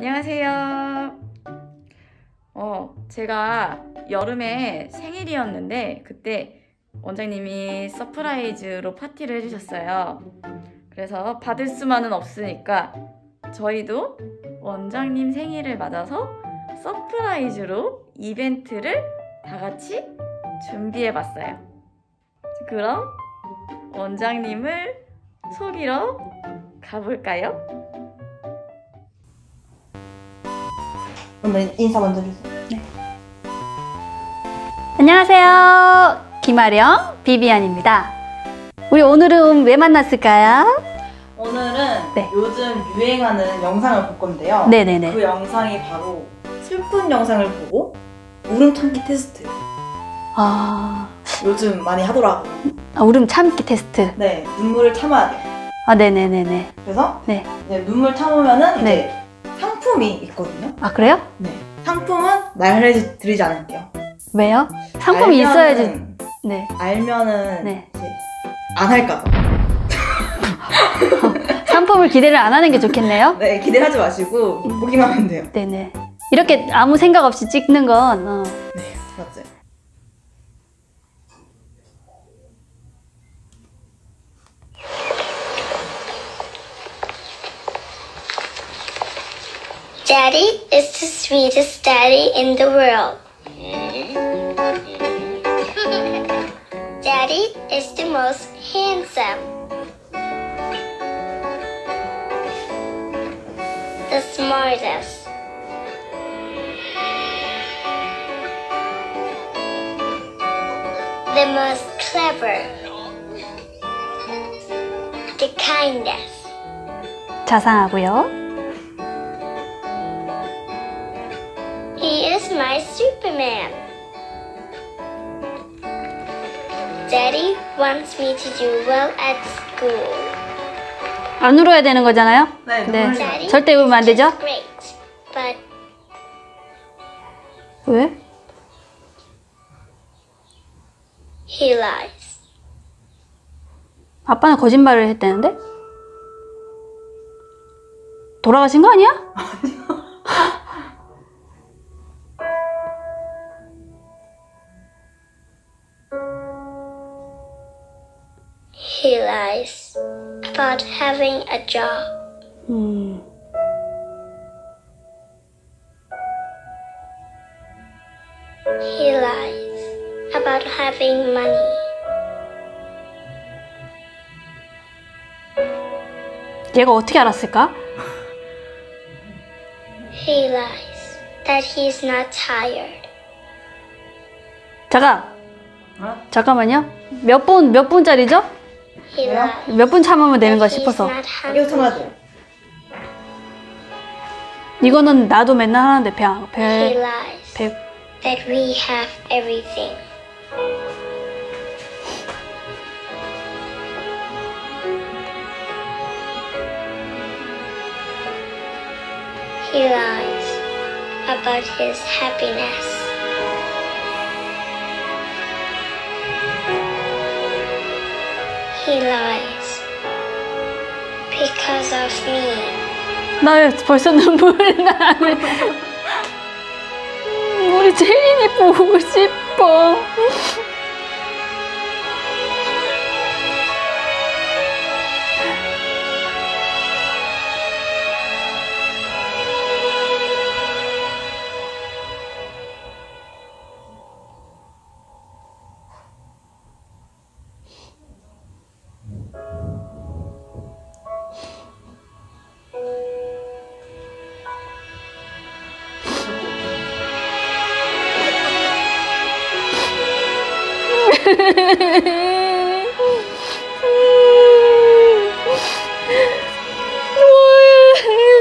안녕하세요. 어, 제가 여름에 생일이었는데 그때 원장님이 surprise로 파티를 해주셨어요. 그래서 받을 수만은 없으니까 저희도 원장님 생일을 맞아서 surprise로 이벤트를 다 같이 준비해 봤어요. 그럼 원장님을 속이러 가볼까요? 그러면 인사 먼저 주세요. 안녕하세요. 김아령 비비안입니다. 우리 오늘은 왜 만났을까요? 오늘은 네. 요즘 유행하는 영상을 볼 건데요. 네네네. 그 영상이 바로 슬픈 영상을 보고 울음 참기 테스트. 아, 요즘 많이 하더라고요. 아, 울음 참기 테스트. 네, 눈물을 참아야 돼요. 아, 네네네네. 그래서 네. 이제 눈물 참으면은 네. 이제 상품이 있거든요. 아, 그래요? 네. 상품은 말해드리지 않을게요. 왜요? 상품이 알면은- 있어야지. 네. 알면은 네. 안 할까 봐. 상품을 기대를 안 하는 게 좋겠네요. 네, 기대하지 마시고 보기만 하면 돼요. 네네. 이렇게 아무 생각 없이 찍는 건, 어, 네, is the sweetest daddy in the world. Daddy is the most handsome. The smartest. The most clever. The kindest. 자상하고요. Superman. Daddy wants me to do well at school. 안 울어야 되는 거잖아요? 네, 네. 절대 울면 안 되죠? Great, but 왜? he lies. 아빠는 거짓말을 했다는데? 돌아가신 거 아니야? He lies about having a job. 음, He lies about having money. 얘가 어떻게 알았을까? He lies that he's not tired. 잠깐, 어? 잠깐만요. 몇 분, 몇 분짜리죠? 왜요? 몇 분 참으면 되는 거 싶어서. 이거. 참아야 돼요. 이거는 나도 맨날 하는데 배, 배, 배, that we have everything. He lies about his happiness. He lies because of me. 나왜 벌써 눈물이 나네. 음, 우리 제인이 보고 싶어.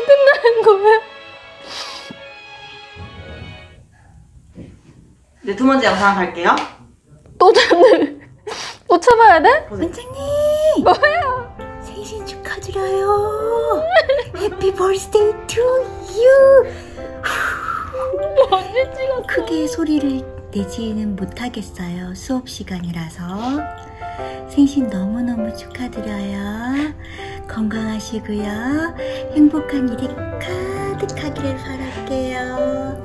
끝난 거야? 이제 두 번째 영상 갈게요. 또 참는 또 참아야 돼? 원장님 뭐야? 생신 축하드려요. Happy birthday to you. 언제 찍었어? 크게 소리를 내지는 못하겠어요. 수업 시간이라서. 생신 너무너무 축하드려요. 건강하시고요. 행복한 일이 가득하기를 바랄게요.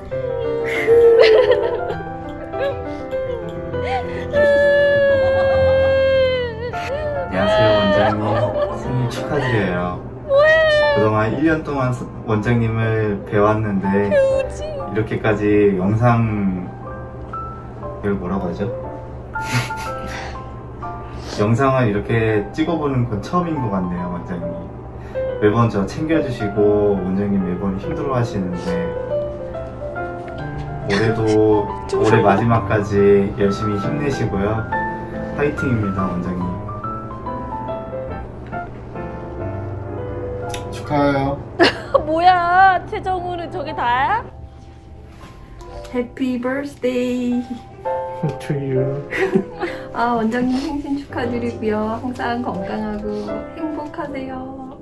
안녕하세요 원장님 생일 축하드려요 그동안 1년 동안 스- 원장님을 배웠는데 이렇게까지 영상 이걸 뭐라고 하죠? 영상을 이렇게 찍어보는 건 처음인 것 같네요 원장님 매번 저 챙겨주시고 원장님 매번 힘들어 하시는데 올해도 올해 마지막까지 열심히 힘내시고요 파이팅입니다 원장님 축하해요. 뭐야 최정우는 저게 다야? 해피 버스데이. To you. 아, 원장님 생신 축하드리고요. 항상 건강하고 행복하세요.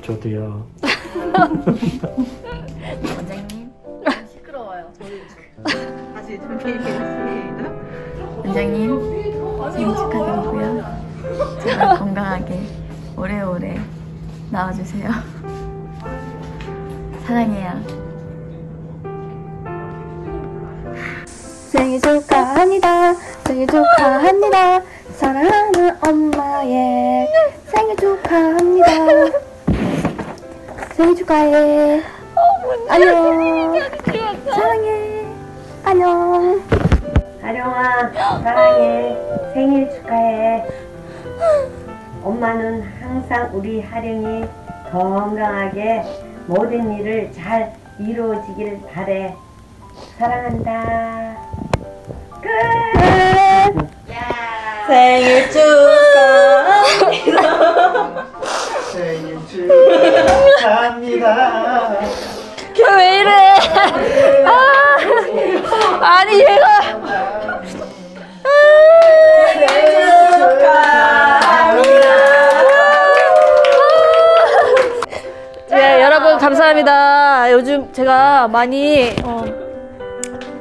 저도요. 원장님 시끄러워요. 다시 준비해겠습니다. 원장님 생일 축하드리고요. 제가 건강하게 오래오래 나와주세요. 사랑해요. 축하합니다. 생일 축하합니다. 사랑하는 엄마의 생일 축하합니다. 생일 축하해. 안녕. 사랑해. 안녕. 아령아 사랑해 생일 축하해 엄마는 항상 우리 하령이 건강하게 모든 일을 잘 이루어지길 바래 사랑한다 끝 생일 축하합니다. 생일 축하합니다 왜 이래? 아, 아니 얘가 네, 여러분 감사합니다. 요즘 제가 많이 어,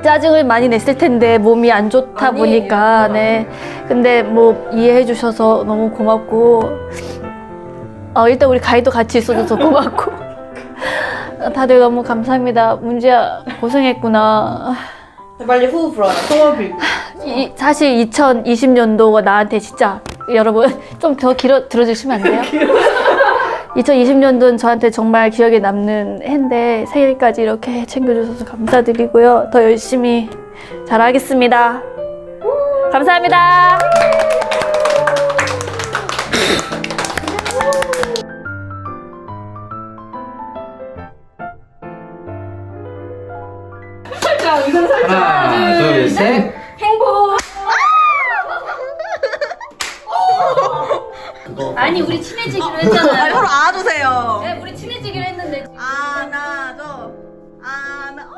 짜증을 많이 냈을 텐데 몸이 안 좋다 보니까 네. 근데 뭐 이해해 주셔서 너무 고맙고 어, 일단 우리 가이도 같이 있어줘서 고맙고 다들 너무 감사합니다. 문지야 고생했구나. 빨리 후 불어라. 소원 빌고. 이, 사실 2020년도가 나한테 진짜 여러분 좀 더 길어 들어주시면 안 돼요? 2020년도는 저한테 정말 기억에 남는 해인데 생일까지 이렇게 챙겨주셔서 감사드리고요. 더 열심히 잘하겠습니다. 감사합니다. 하나 둘셋 아니 우리 친해지기로 했잖아요. 서로 안아주세요. 네, 우리 친해지기로 했는데 안아줘. 안아. 어,